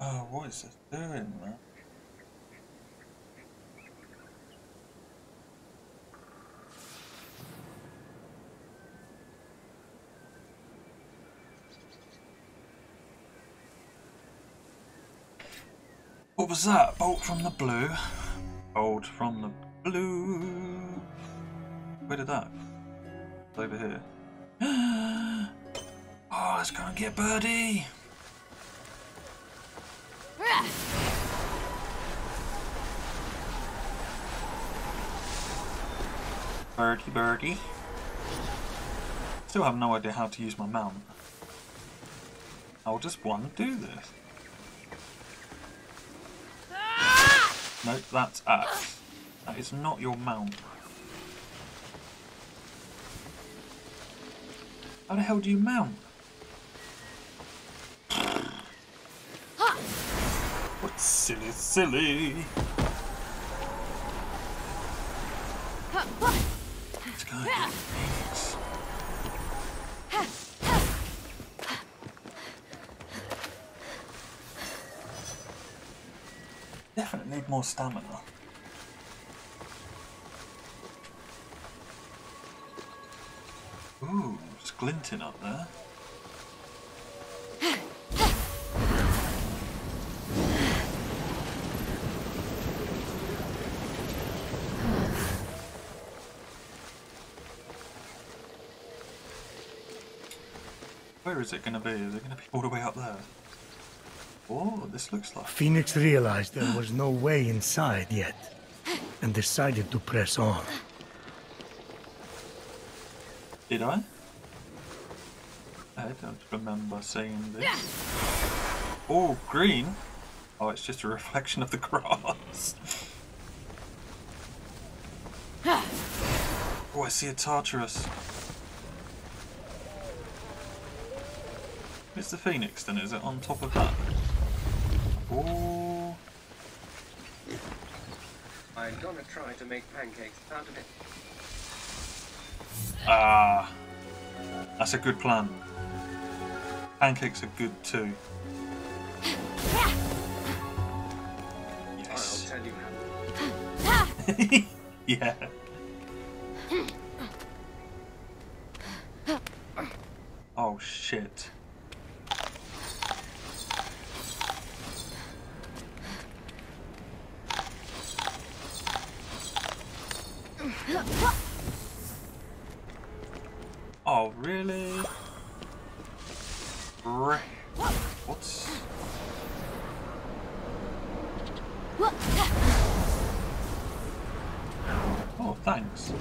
Oh, what is it doing, man? What was that? Bolt from the blue. Bolt from the blue. Where did that? It's over here. oh, let's go and get Birdie. Birdie, birdie. Still have no idea how to use my mount. I'll just want to do this. No, that's Axe. That is not your mount. How the hell do you mount? What silly, silly. Let's go. Phoenix. Definitely need more stamina. Ooh, it's glinting up there. Where is it going to be? Is it going to be all the way up there? Oh, this looks like... Fenyx realized there was no way inside yet, and decided to press on. Did I? I don't remember saying this. Oh, green? Oh, it's just a reflection of the grass. oh, I see a Tartarus. It's the Phoenix then, is it on top of that? Oh. I'm gonna try to make pancakes out of it. Ah. That's a good plan. Pancakes are good too. Yes. I'll tell you how. yeah. Oh shit. Oh really? Re What's Oh, thanks.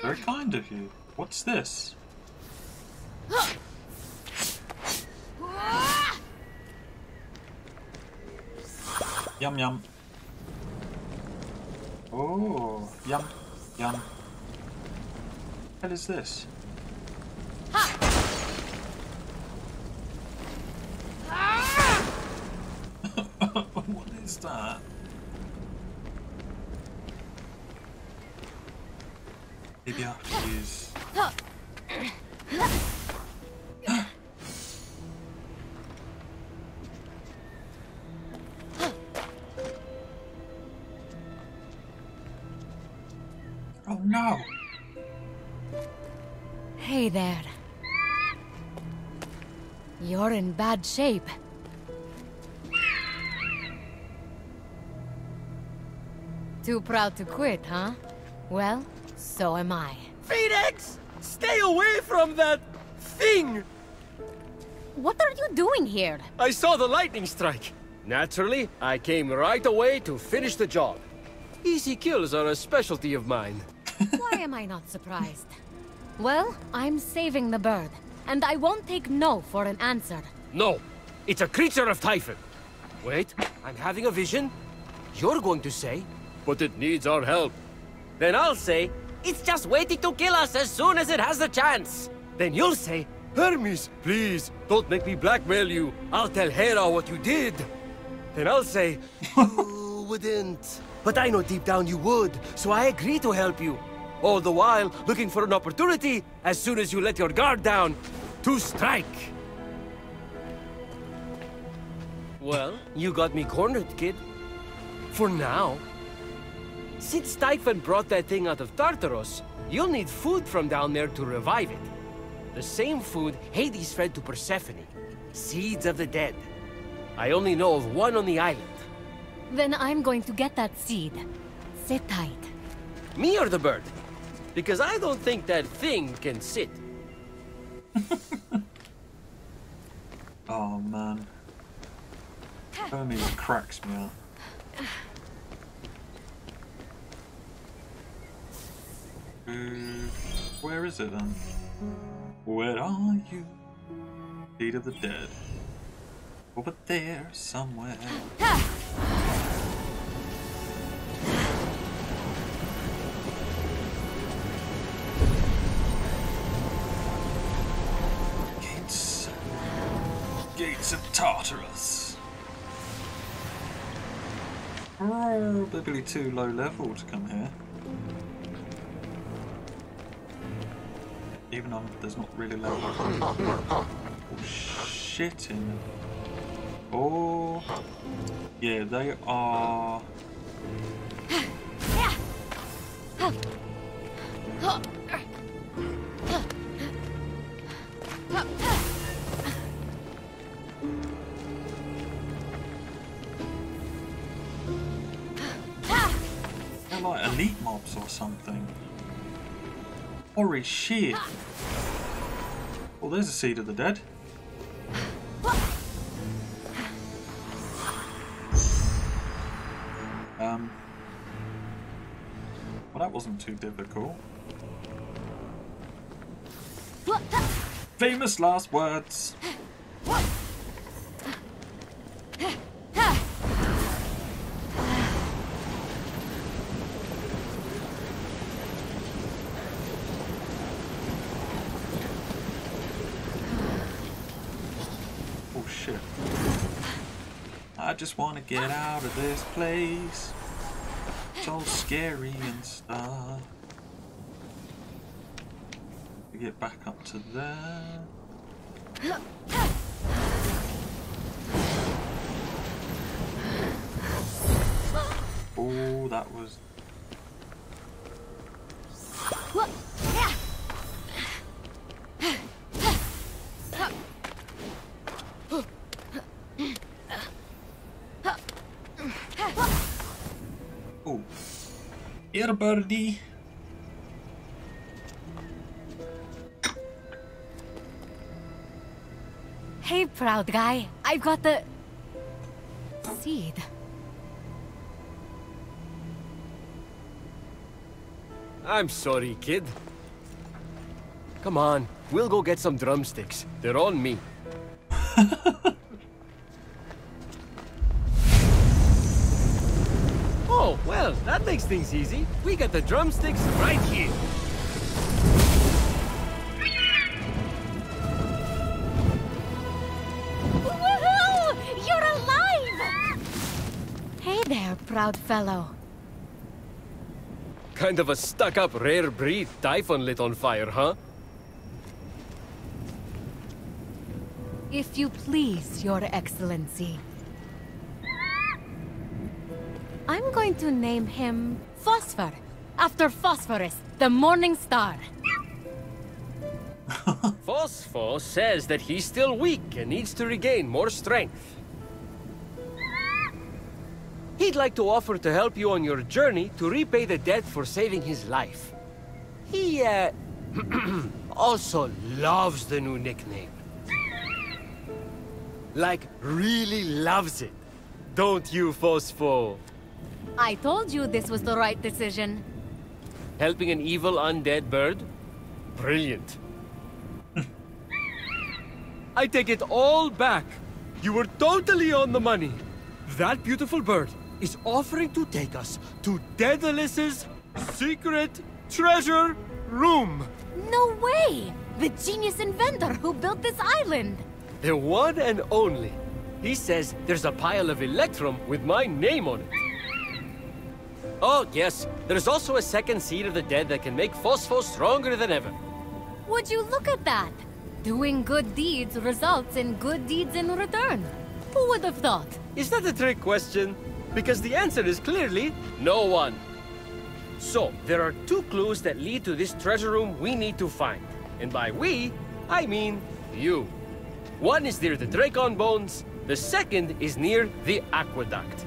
Very kind of you. What's this? Yum yum. Oh, yum, yum. What is this? what is that? Maybe I have to use. Bad shape. Too proud to quit, huh? Well, so am I. Fenyx! Stay away from that thing! What are you doing here? I saw the lightning strike. Naturally, I came right away to finish the job. Easy kills are a specialty of mine. Why am I not surprised? Well, I'm saving the bird, and I won't take no for an answer. No, it's a creature of Typhon. Wait, I'm having a vision. You're going to say, but it needs our help. Then I'll say, it's just waiting to kill us as soon as it has the chance. Then you'll say, Hermes, please, don't make me blackmail you. I'll tell Hera what you did. Then I'll say, you wouldn't. But I know deep down you would, so I agree to help you. All the while, looking for an opportunity, as soon as you let your guard down, to strike. Well, you got me cornered, kid. For now. Since Typhon brought that thing out of Tartaros, you'll need food from down there to revive it. The same food Hades fed to Persephone. Seeds of the dead. I only know of one on the island. Then I'm going to get that seed. Sit tight. Me or the bird? Because I don't think that thing can sit. Oh man. Hermes cracks me up. Uh, where is it then? Where are you? Feet of the dead. Over there somewhere. Gates. Gates of Tartaros. Oh. Probably too low level to come here. Even though there's not really level. Oh shit in. Oh. Yeah, they are. elite mobs or something. Holy shit. Well, there's a seed of the dead. Um. Well, that wasn't too difficult. Famous last words. Oh shit. I just want to get out of this place. It's all scary and stuff. To get back up to there. Oh, that was. Here, birdie. Hey, proud guy. I've got the... seed. I'm sorry, kid. Come on, we'll go get some drumsticks. They're on me. Makes things easy. We got the drumsticks right here. Woohoo! You're alive! Hey there, proud fellow. Kind of a stuck-up rare breed Typhon lit on fire, huh? If you please, your excellency. Going to name him Phosphor, after Phosphorus, the morning star. Phosphor says that he's still weak and needs to regain more strength. He'd like to offer to help you on your journey to repay the debt for saving his life. He, uh, also loves the new nickname. Like, really loves it. Don't you, Phosphor? I told you this was the right decision. Helping an evil undead bird? Brilliant. I take it all back. You were totally on the money. That beautiful bird is offering to take us to Daidalos's secret treasure room. No way! The genius inventor who built this island! The one and only. He says there's a pile of Electrum with my name on it. Oh, yes. There's also a second seed of the dead that can make Phosphor stronger than ever. Would you look at that? Doing good deeds results in good deeds in return. Who would have thought? Is that a trick question? Because the answer is clearly no one. So, there are two clues that lead to this treasure room we need to find. And by we, I mean you. One is near the Dracon bones, the second is near the aqueduct.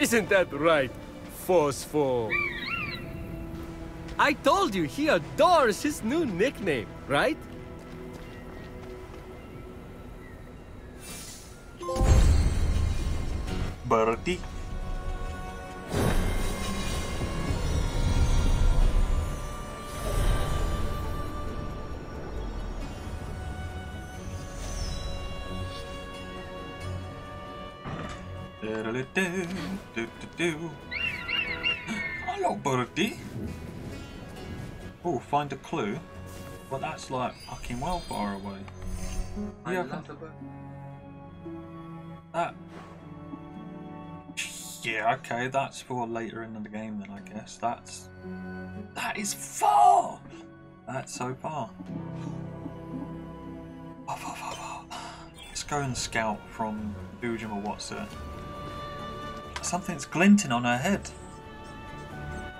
Isn't that right, Phosphor? I told you he adores his new nickname, right? Birdie. Do-do-do-do, do-do-do. Hello, birdie. Oh, find a clue. Well, that's like fucking well far away. I Yeah, love. That. Yeah, okay, that's for later in the game then, I guess. That's. That is far! That's so far. Far, far, far, far. Let's go and scout from Belgium or what's it? Something's glinting on her head.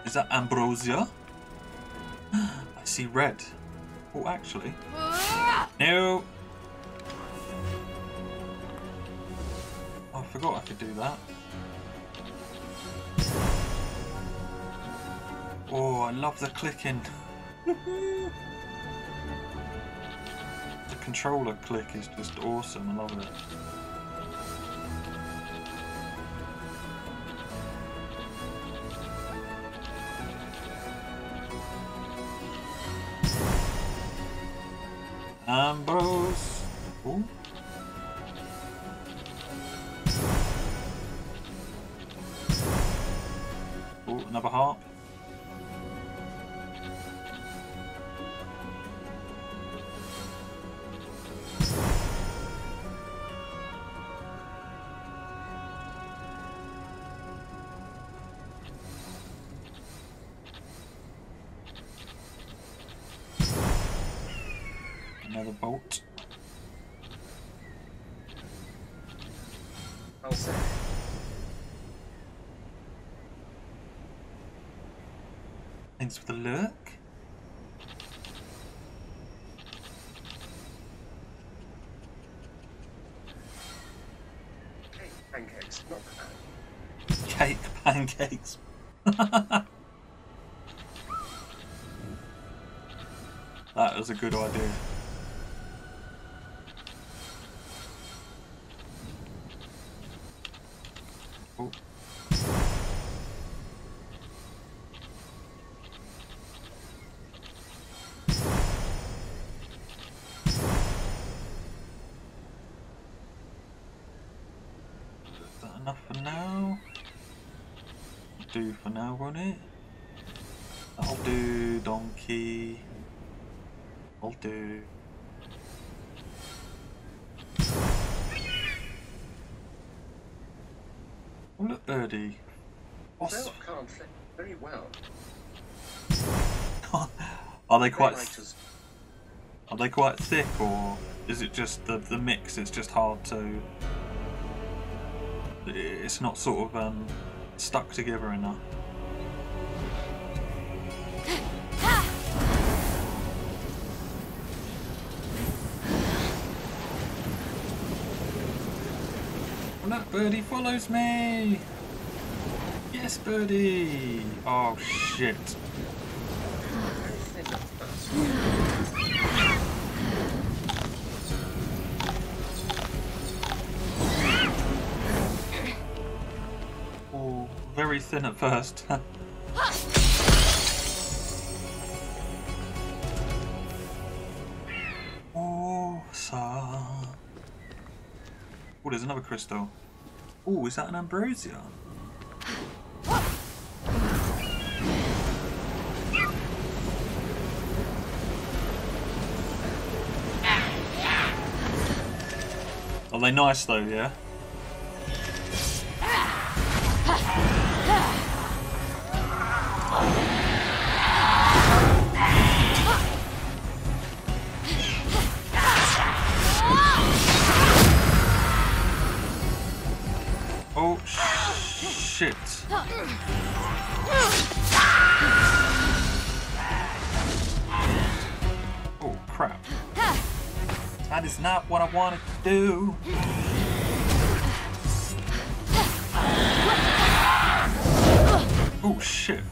Is that ambrosia? I see red. Oh, actually. No! Oh, I forgot I could do that. Oh, I love the clicking. the controller click is just awesome. I love it. Another bolt. I'll say. Thanks for the look. Hey, pancakes, not bad. Cake pancakes. that was a good idea. Oh. Enough for now? Do for now, won't it? I'll do donkey. I'll do. Very well. are they They quite? like to s- Are they quite thick, or is it just the the mix? It's just hard to. It's not sort of um, stuck together enough. Oh, look, Birdie follows me. Yes, Birdie. Oh shit. Oh, very thin at first. oh. Oh, there's another crystal. Oh, is that an ambrosia? Are they nice though, yeah? Oh, sh- shit. Not what I wanted to do. Oh, shit.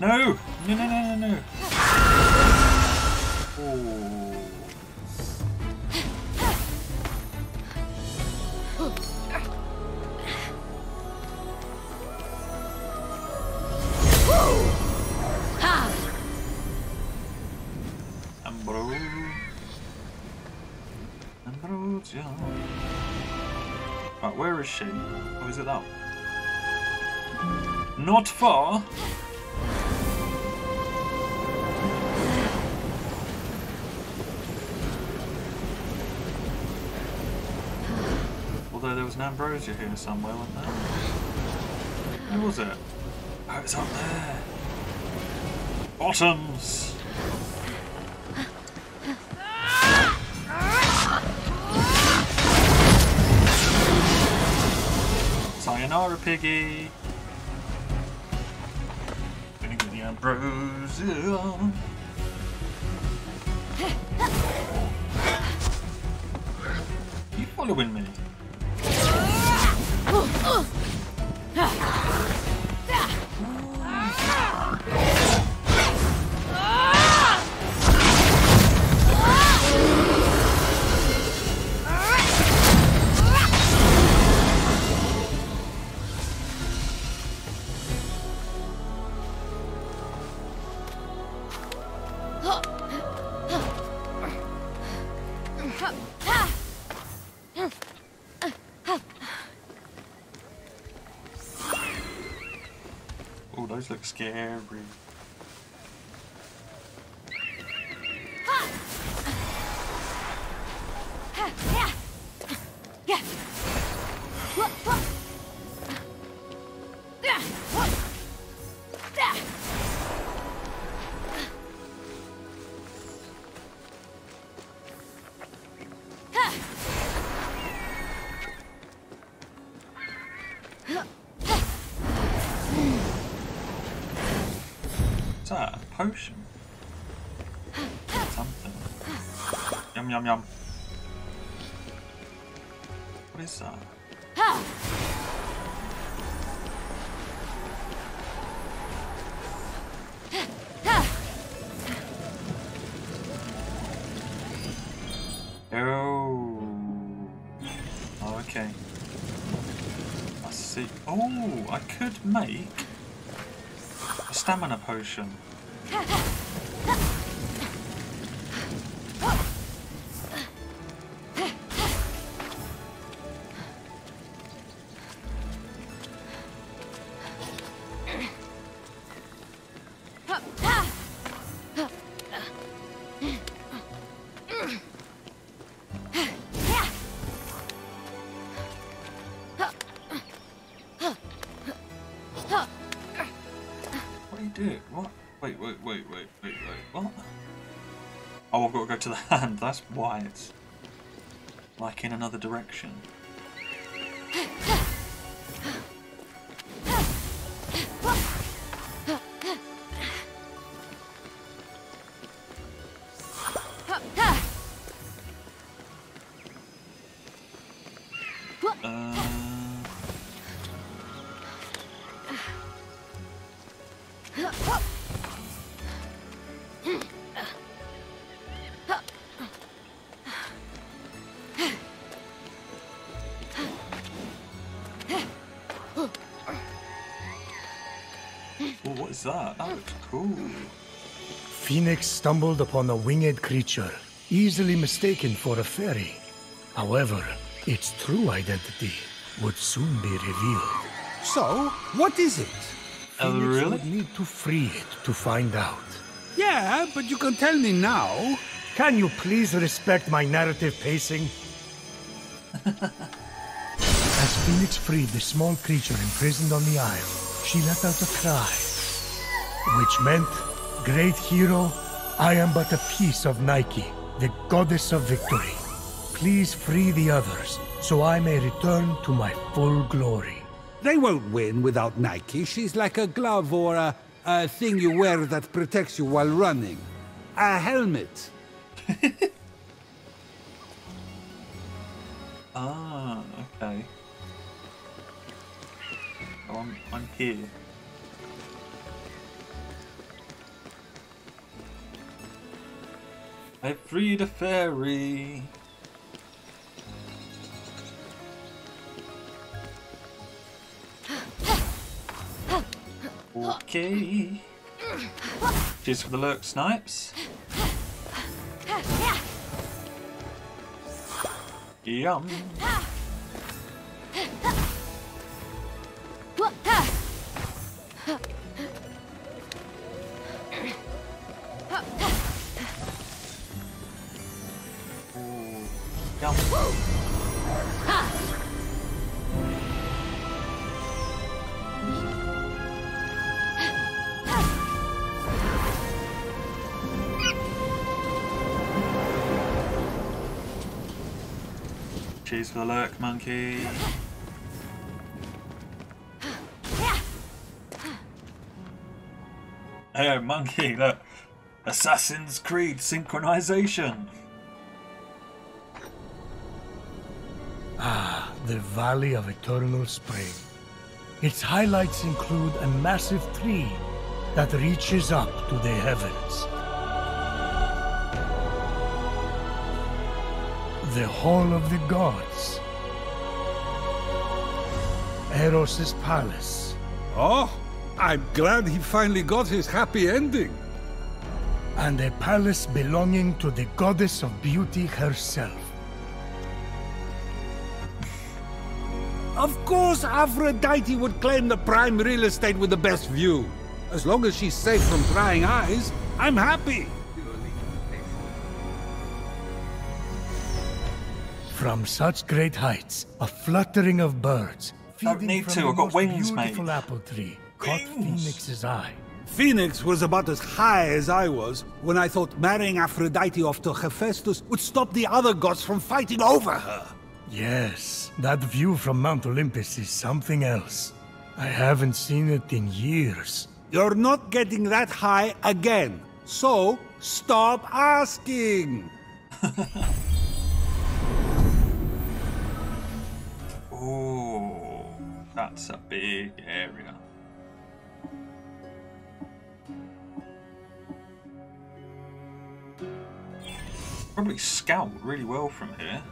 No! No, no, no, no, no. Oh. Where is it that? Not far. Although there was an ambrosia here somewhere, wasn't there? Where was it? Oh, it's up there. Bottoms! Sayonara, piggy! Gonna the. You following me? Scary. What's that? A potion? Something. Yum yum yum. What is that? Oh. Oh, okay. I see. Oh, I could make stamina potion. why it's like in another direction. Is that? That looks cool. Fenyx stumbled upon a winged creature, easily mistaken for a fairy. However, its true identity would soon be revealed. So, what is it? Oh, Fenyx really? would need to free it to find out. Yeah, but you can tell me now. Can you please respect my narrative pacing? As Fenyx freed the small creature imprisoned on the isle, she let out a cry, which meant, Great hero, I am but a piece of Nike, the goddess of victory. Please free the others, so I may return to my full glory. They won't win without Nike. She's like a glove or a, a thing you wear that protects you while running. A helmet. Ah, okay. Oh, I'm, I'm here. I freed a fairy. Okay. Cheers for the lurk snipes. Yum. Cheers for the lurk, monkey. Hey, monkey, look. Assassin's Creed synchronization. The Valley of Eternal Spring. Its highlights include a massive tree that reaches up to the heavens. The Hall of the Gods. Eros' palace. Oh, I'm glad he finally got his happy ending. And a palace belonging to the goddess of beauty herself. Of course, Aphrodite would claim the prime real estate with the best view. As long as she's safe from prying eyes, I'm happy. From such great heights, a fluttering of birds, Don't need from to, I've got most wings, mate. beautiful apple tree, caught Wings. Fenyx's eye. Fenyx was about as high as I was when I thought marrying Aphrodite off to Hephaestus would stop the other gods from fighting over her. Yes, that view from Mount Olympus is something else. I haven't seen it in years. You're not getting that high again. So, stop asking. Ooh, that's a big area. Probably scout really well from here.